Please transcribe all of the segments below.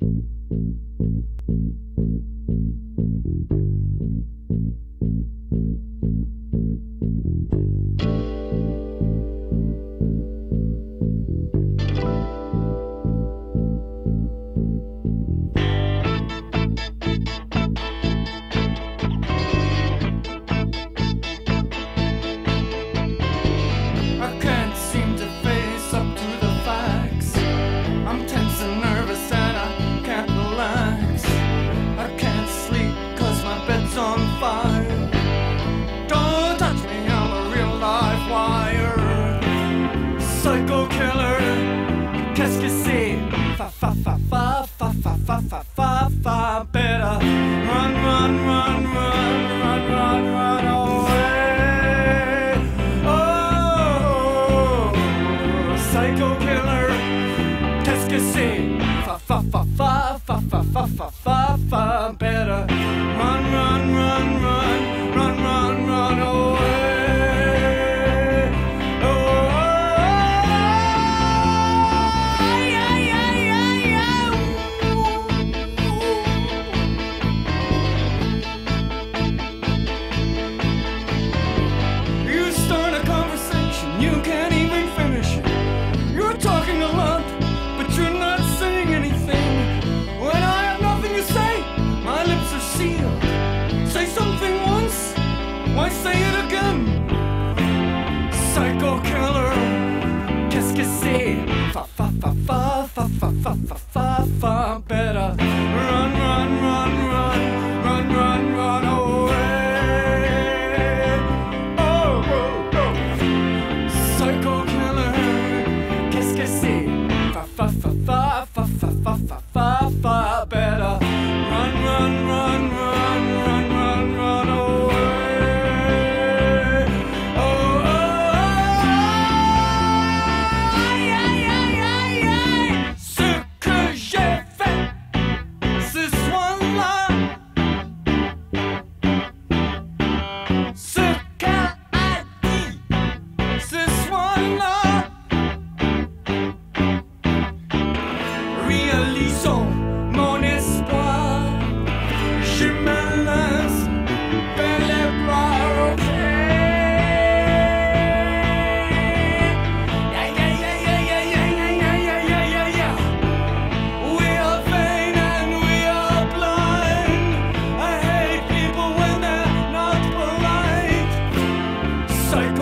Thank you. live wire. Psycho killer, qu'est-ce que c'est? Fa fa fa fa fa fa fa fa fa fa. say it again.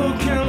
broken